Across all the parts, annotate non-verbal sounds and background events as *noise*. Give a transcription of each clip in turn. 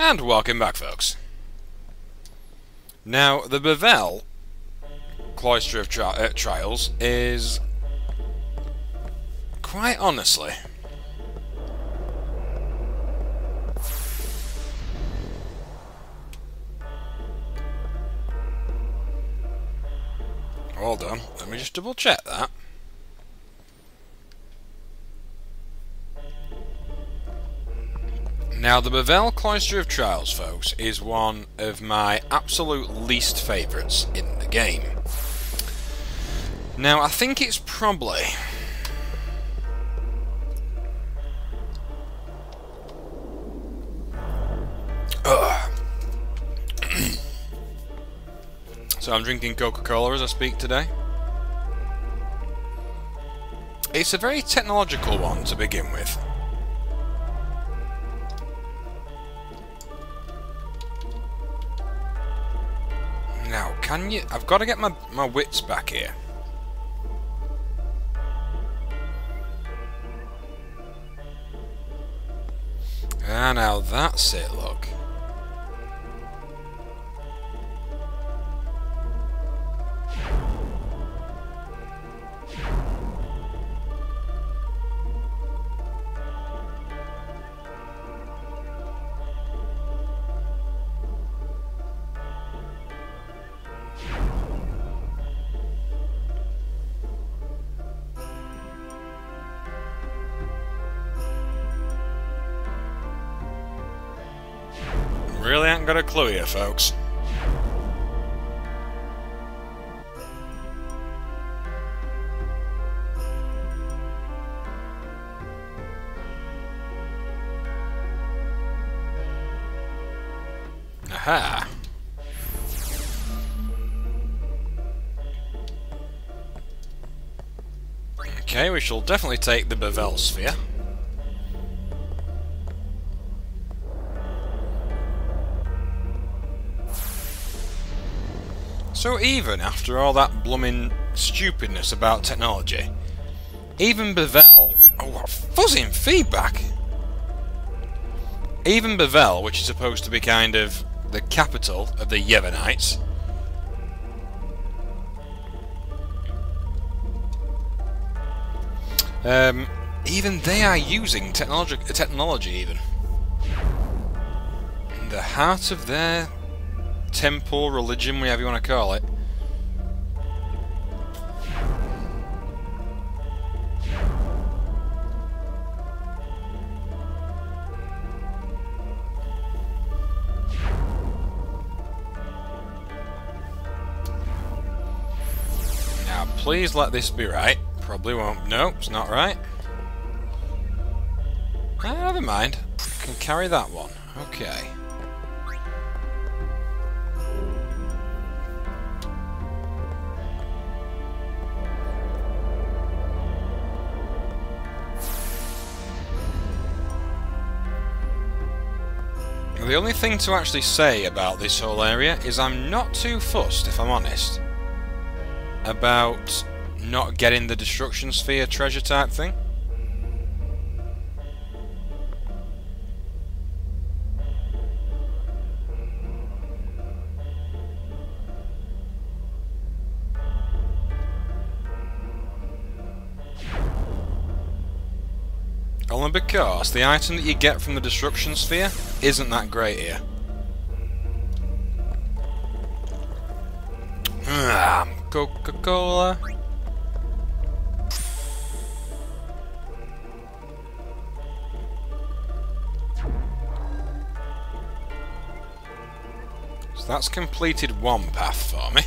And welcome back, folks. Now, the Bevelle Cloister of tri uh, Trials is... Quite honestly... Hold on, let me just double check that. Now, the Bevelle Cloister of Trials, folks, is one of my absolute least favourites in the game. Now, I think it's probably... *clears throat* so I'm drinking Coca-Cola as I speak today. It's a very technological one to begin with. Can you... I've got to get my, my wits back here. Ah, now that's it, look. Clue here, folks. Aha. Okay, we shall definitely take the Bevelle Sphere. So even after all that blooming stupidness about technology, even Bevelle... Oh, what fuzzing feedback! Even Bevelle, which is supposed to be kind of the capital of the Yevonites, um, even they are using technology, technology even. In the heart of their temple, religion, whatever you want to call it. Now, please let this be right. Probably won't. No, it's not right. Ah, never mind. Can carry that one. Okay. The only thing to actually say about this whole area is I'm not too fussed, if I'm honest, about not getting the Destruction Sphere treasure type thing. Only because the item that you get from the Destruction Sphere isn't that great here. Ah, Coca-Cola. So that's completed one path for me.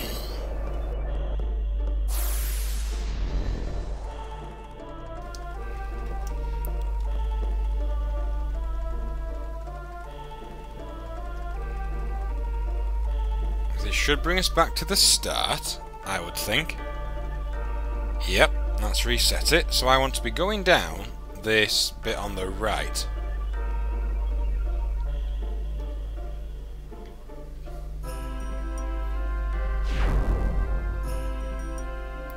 *clears throat* should bring us back to the start, I would think. Yep, that's reset it. So I want to be going down this bit on the right.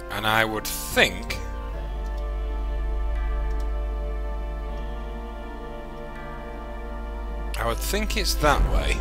And I would think... I would think it's that way.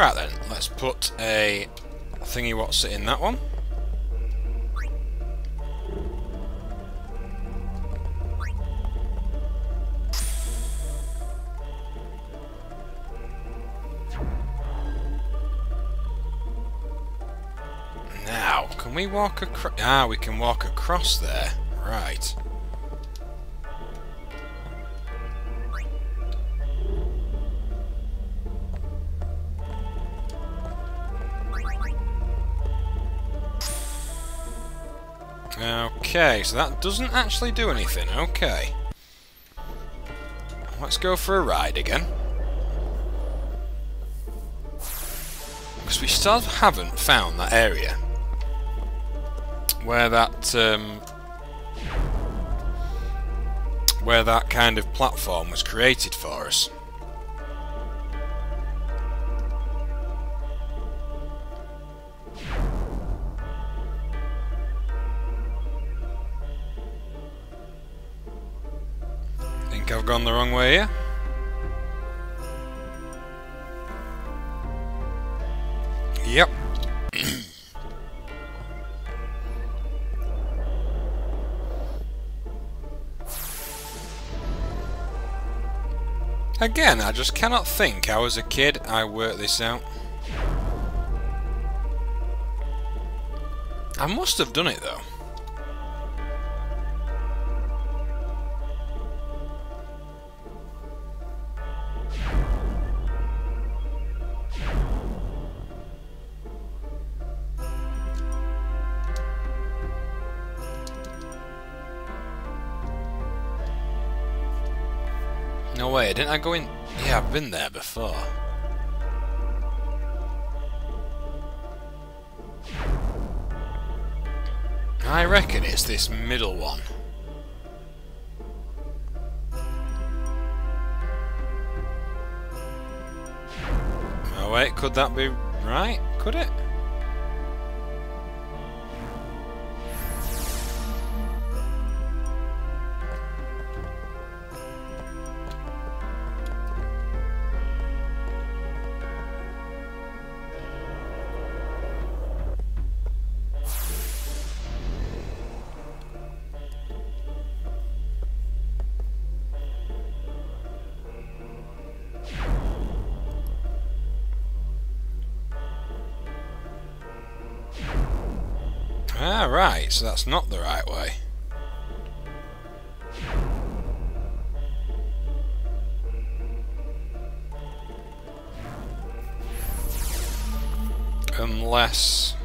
Right then, let's put a thingy what's in that one. Now, can we walk across? Ah, we can walk across there. Right. Okay, so that doesn't actually do anything. Okay. Let's go for a ride again. Because we still haven't found that area. Where that, um, Where that kind of platform was created for us. I've gone the wrong way here. Yep. *coughs* Again, I just cannot think how as a kid I worked this out. I must have done it though. Didn't I go in? Yeah, I've been there before. I reckon it's this middle one. Oh wait, could that be right? Could it? So that's not the right way. Unless...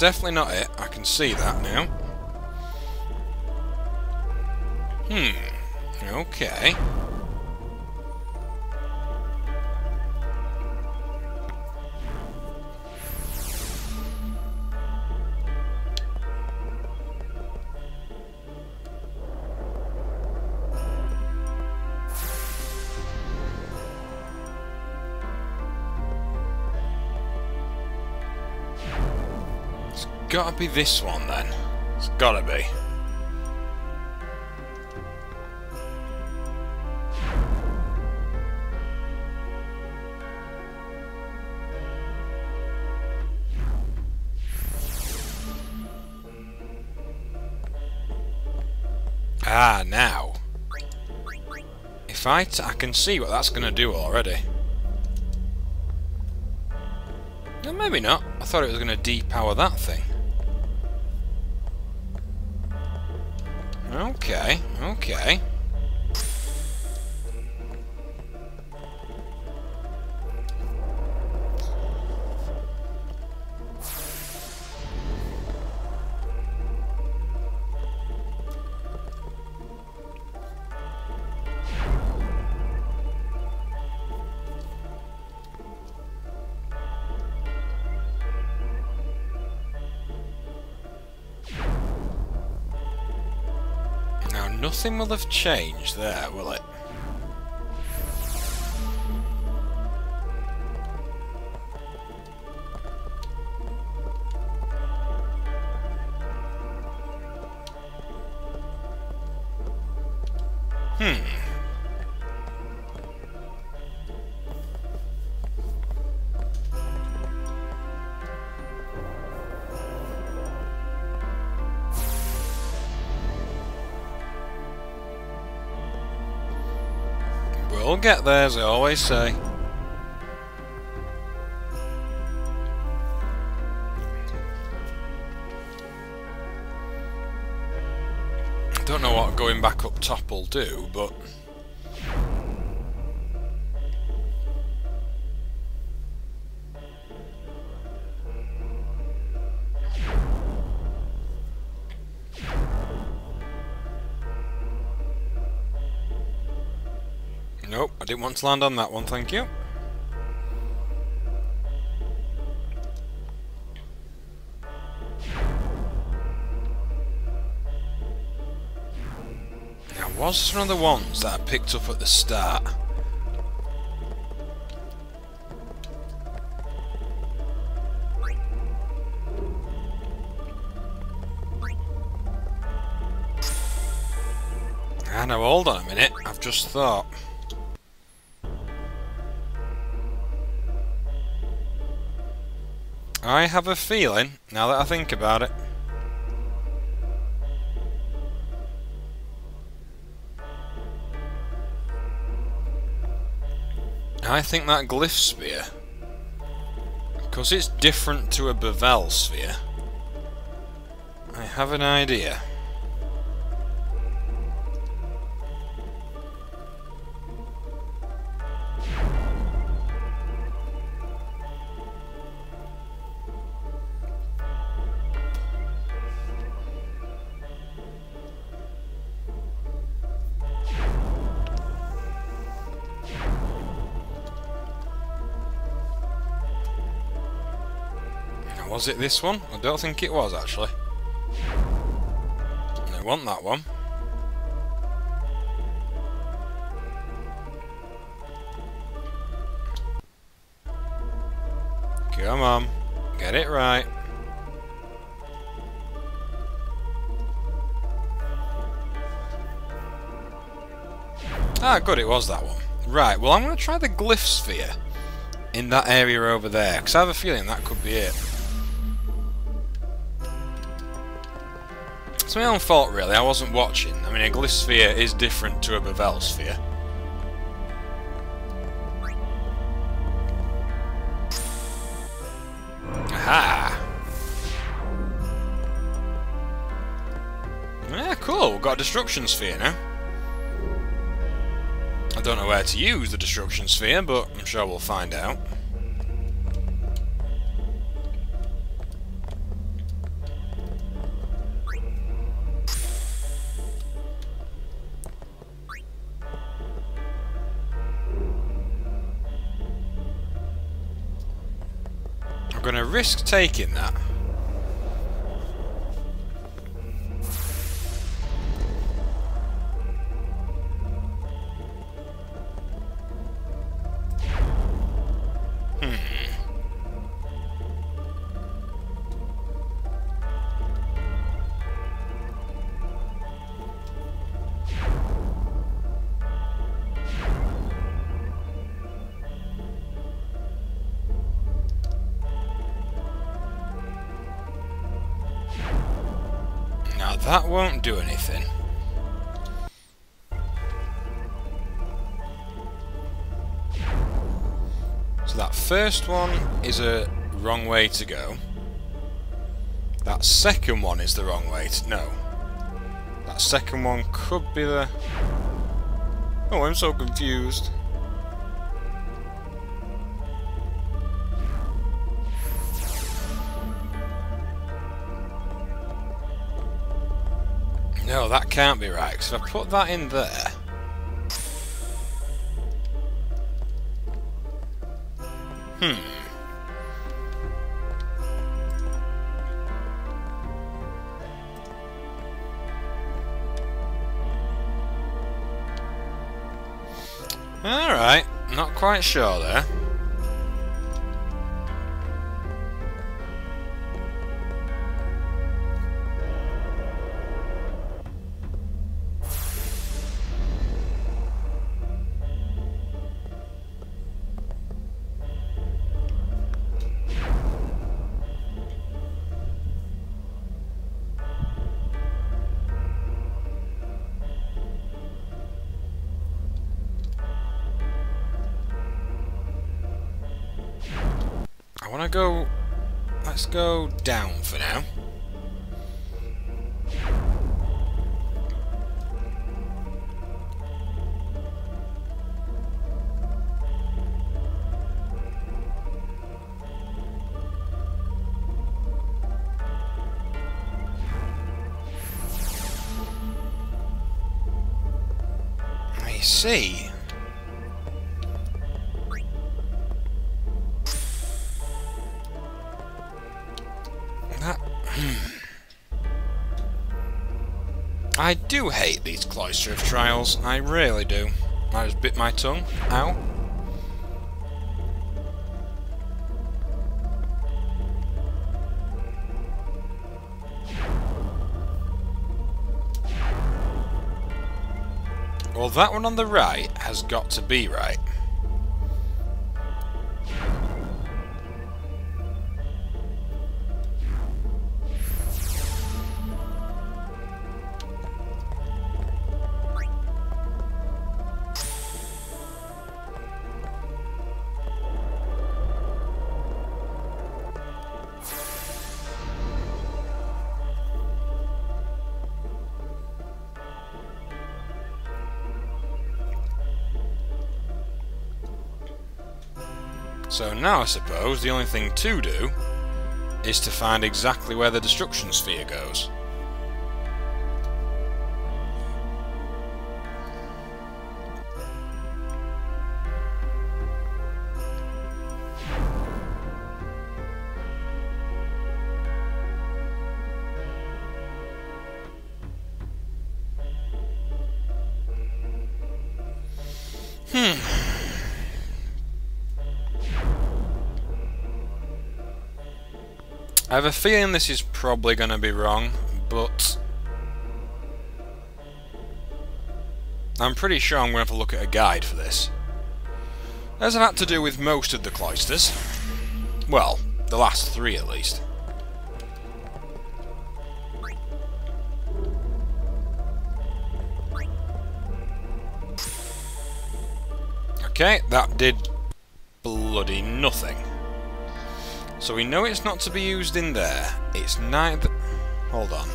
definitely not it. I can see that now. Hmm. Okay. Gotta be this one then. It's gotta be. Ah, now. If I, I can see what that's going to do already. No, maybe not. I thought it was going to depower that thing. Okay, nothing will have changed there, will it? Get there, as I always say. Don't know what going back up top will do, but... Nope, I didn't want to land on that one, thank you. Now, was this one of the ones that I picked up at the start? Ah, now hold on a minute, I've just thought. I have a feeling, now that I think about it. I think that glyph sphere, because it's different to a Bevelle sphere, I have an idea. Was it this one? I don't think it was actually. I want that one. Come on, get it right. Ah, good, it was that one. Right, well I'm going to try the glyph sphere in that area over there, because I have a feeling that could be it. It's my own fault, really. I wasn't watching. I mean, a glyph sphere is different to a Bevelle sphere. Aha! Yeah, cool. We've got a destruction sphere now. I don't know where to use the destruction sphere, but I'm sure we'll find out. Risk taking that. That won't do anything. So that first one is a wrong way to go. That second one is the wrong way to... No. That second one could be the... Oh, I'm so confused. No, that can't be right, if I put that in there... Hmm. Alright, not quite sure there. For now. I see. Do hate these cloister of trials. I really do. I just bit my tongue. Ow. Well, that one on the right has got to be right. So now I suppose the only thing to do is to find exactly where the destruction sphere goes. I have a feeling this is probably going to be wrong, but I'm pretty sure I'm going to have to look at a guide for this. As I've had to do with most of the cloisters. Well, the last three at least. Okay, that did bloody nothing. So we know it's not to be used in there. It's neither... Hold on.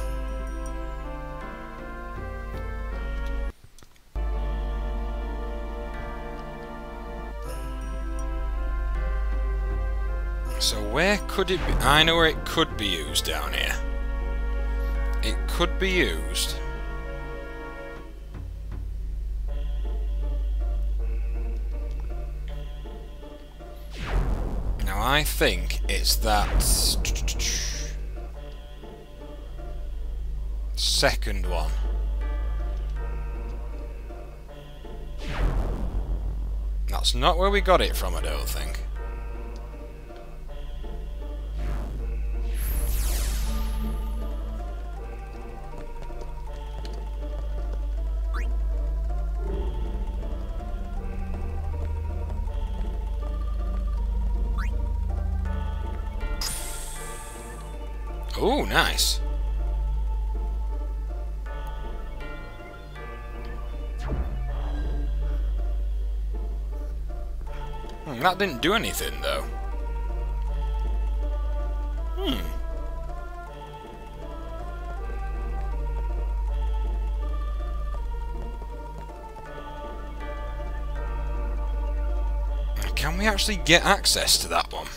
So where could it be? I know where it could be used down here. It could be used I think it's that second one. That's not where we got it from, I don't think. that didn't do anything, though. Hmm. Can we actually get access to that one?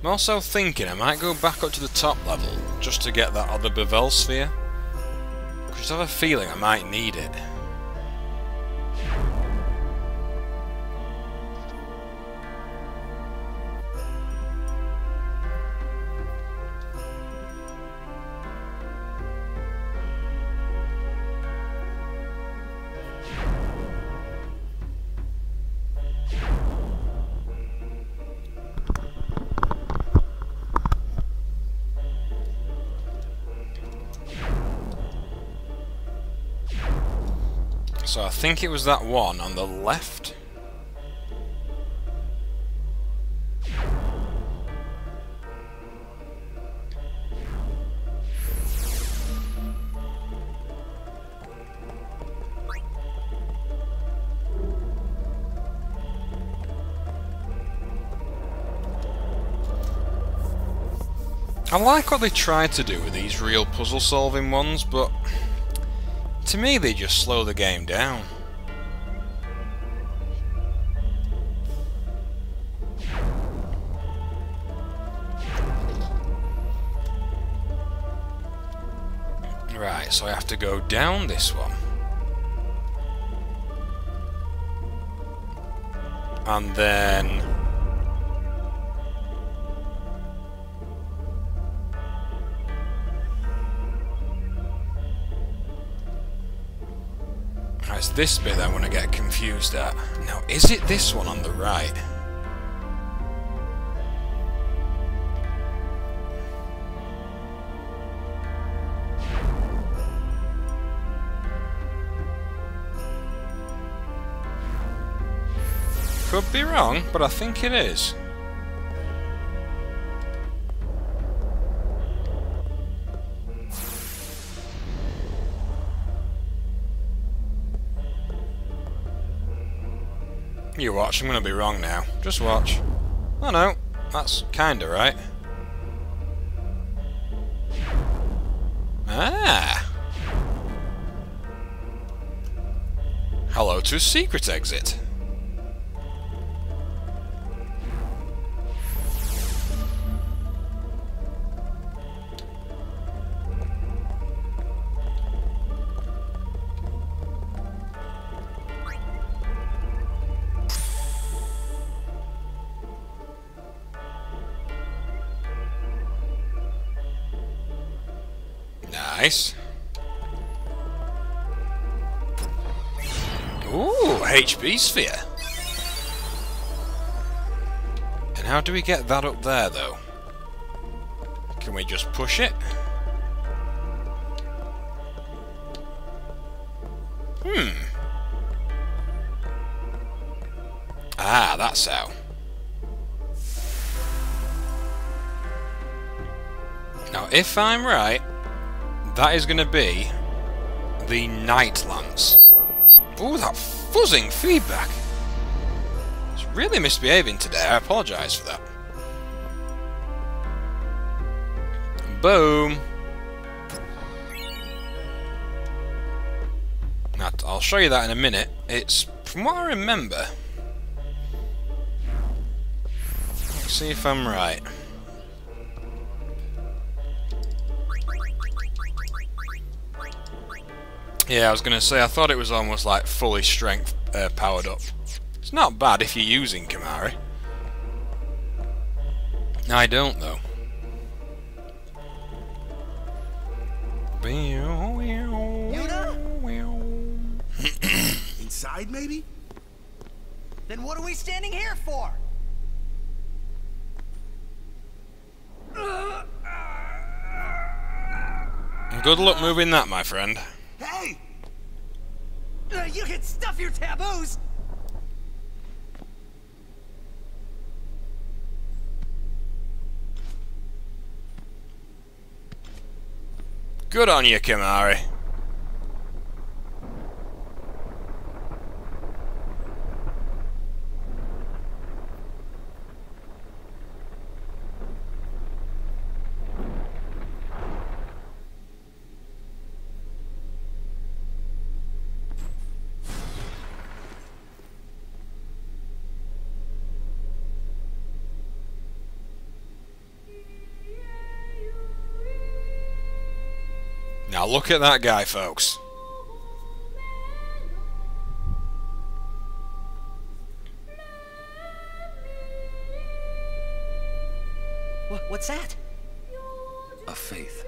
I'm also thinking I might go back up to the top level just to get that other Bevelle sphere. Cause I have a feeling I might need it. Think it was that one on the left. I like what they tried to do with these real puzzle solving ones, but to me, they just slow the game down. Right, so I have to go down this one. And then... this bit I want to get confused at. Now, is it this one on the right? Could be wrong, but I think it is. You watch, I'm gonna be wrong now. Just watch. Oh no, that's kinda right. Ah! Hello to secret exit. Nice. Ooh, HP sphere. And how do we get that up there, though? Can we just push it? Hmm. Ah, that's how. Now, if I'm right, that is going to be the Knight Lance. Ooh, that fuzzing feedback. It's really misbehaving today. I apologise for that. Boom. I'll show you that in a minute. It's, from what I remember... Let's see if I'm right. Yeah, I was going to say, I thought it was almost like fully strength uh, powered up. It's not bad if you're using Kimahri. I don't, though. Inside, maybe? Then what are we standing here for? Good luck moving that, my friend. Uh, you can stuff your taboos! Good on you, Kimahri. Now look at that guy, folks. What's that? A fayth.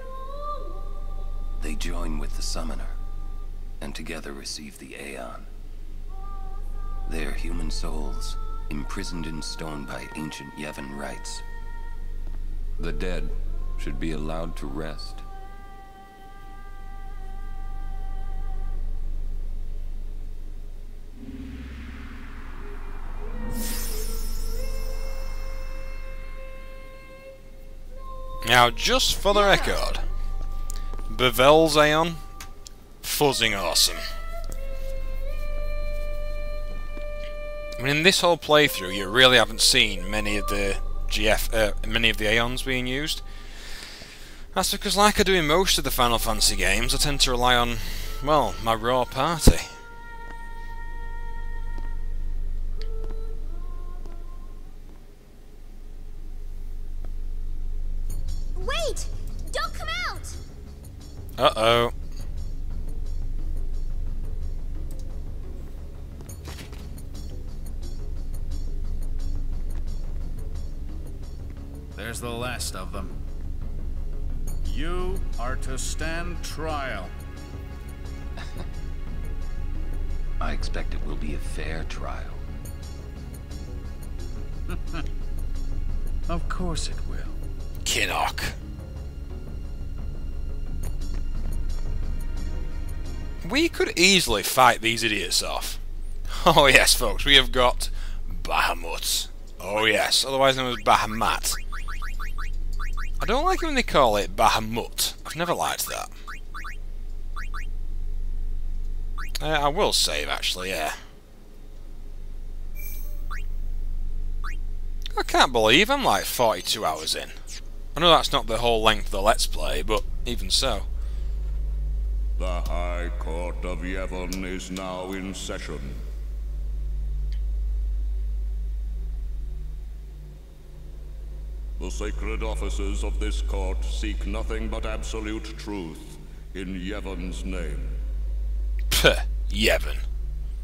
They join with the Summoner, and together receive the Aeon. They are human souls, imprisoned in stone by ancient Yevon rites. The dead should be allowed to rest. Now, just for the record, Bevelle's Aeon, fuzzing awesome. I mean, in this whole playthrough, you really haven't seen many of the GF, uh, many of the Aeons being used. That's because, like I do in most of the Final Fantasy games, I tend to rely on, well, my raw party. Uh-oh. There's the last of them. You are to stand trial. *laughs* I expect it will be a fair trial. *laughs* Of course it will. Kinoc. We could easily fight these idiots off. Oh yes, folks, we have got Bahamut. Oh yes, otherwise known as Bahamut. I don't like it when they call it Bahamut. I've never liked that. Uh, I will save, actually, yeah. I can't believe I'm like 42 hours in. I know that's not the whole length of the Let's Play, but even so. The High Court of Yevon is now in session. The sacred officers of this court seek nothing but absolute truth in Yevon's name. Puh, Yevon.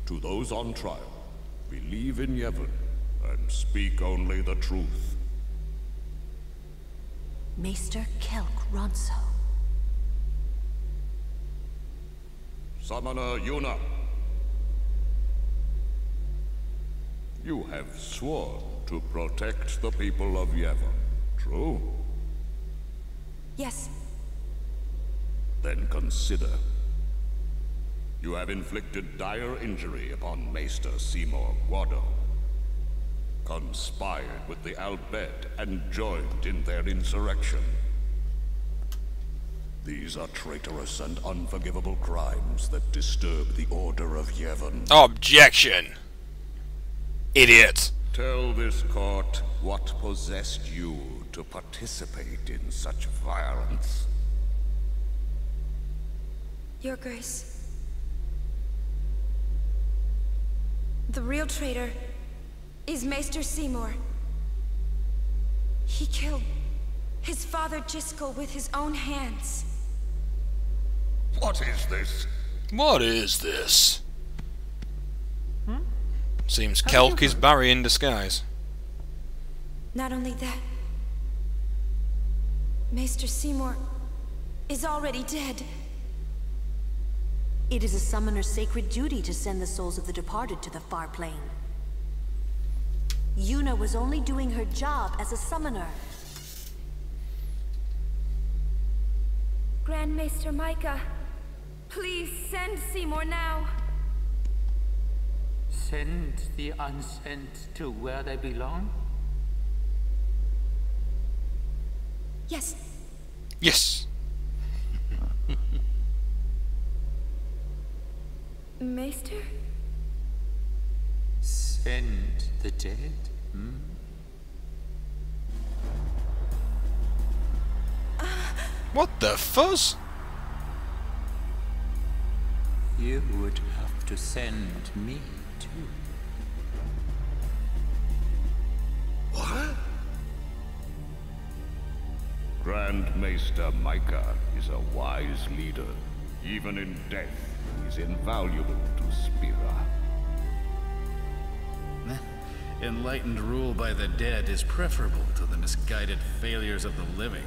To those on trial, believe in Yevon and speak only the truth. Maester Kelk Ronso. Summoner Yuna. You have sworn to protect the people of Yevon, true? Yes, Then consider. You have inflicted dire injury upon Maester Seymour Guado. Conspired with the Al Bhed and joined in their insurrection. These are traitorous and unforgivable crimes that disturb the order of Yevon. Objection! Idiot! Tell this court what possessed you to participate in such violence. Your Grace. The real traitor is Maester Seymour. He killed his father Jyscal with his own hands. What is this? What is this? Seems Kelk is Barry in disguise. Not only that, Maester Seymour is already dead. It is a summoner's sacred duty to send the souls of the departed to the far plane. Yuna was only doing her job as a summoner. Grand Maester Mika, please send Seymour now. Send the unsent to where they belong? Yes, Yes! *laughs* Maester? Send the dead? Hmm? What the fuzz? You would have to send me too. What? Grand Maester Mika is a wise leader. Even in death, he's invaluable to Spira. Enlightened rule by the dead is preferable to the misguided failures of the living.